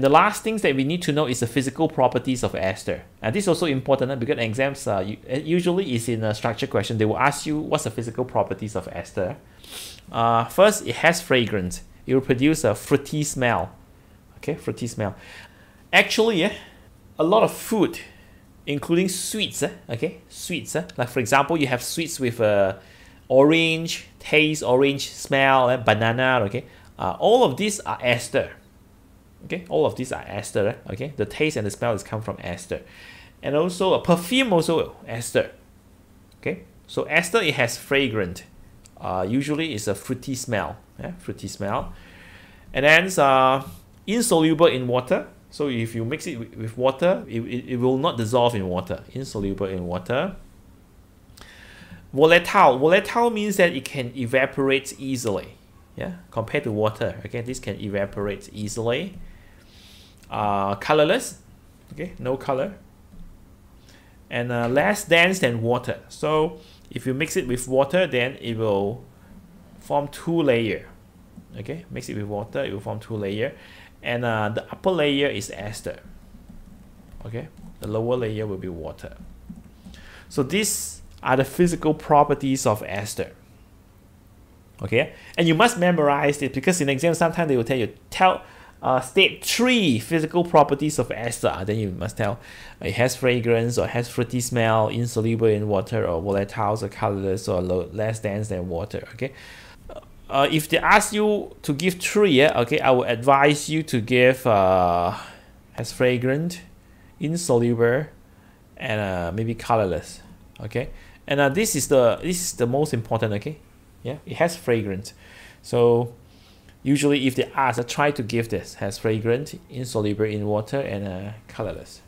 The last things that we need to know is the physical properties of ester. And this is also important because exams uh, usually is in a structured question. They will ask you what's the physical properties of ester. Uh, first, it has fragrance. It will produce a fruity smell. Okay, fruity smell. Actually, yeah, a lot of food, including sweets, eh, okay, sweets. Eh, like for example, you have sweets with uh, orange taste, orange smell, eh, banana. Okay, uh, all of these are ester. Okay, all of these are ester. Eh, okay, the taste and the smell is come from ester, and also a perfume also ester. Okay, so ester it has fragrant. Uh, usually it's a fruity smell. Yeah, fruity smell, and then it's uh, insoluble in water so if you mix it with water, it, it, it will not dissolve in water, insoluble in water. Volatile. Volatile means that it can evaporate easily. Yeah, compared to water. Okay, this can evaporate easily. Uh, colorless. Okay, no color. And uh, less dense than water. So if you mix it with water, then it will form two layer. Okay, mix it with water, it will form two layer and uh, the upper layer is ester okay the lower layer will be water so these are the physical properties of ester okay and you must memorize it because in exam sometimes they will tell you tell uh, state three physical properties of ester then you must tell it has fragrance or has fruity smell insoluble in water or volatile or colorless or less dense than water okay uh, if they ask you to give three, yeah, okay, I will advise you to give uh, has fragrant, insoluble, and uh, maybe colorless. Okay, and uh, this is the this is the most important. Okay, yeah, it has fragrance. So usually, if they ask, I try to give this has fragrant, insoluble in water, and uh, colorless.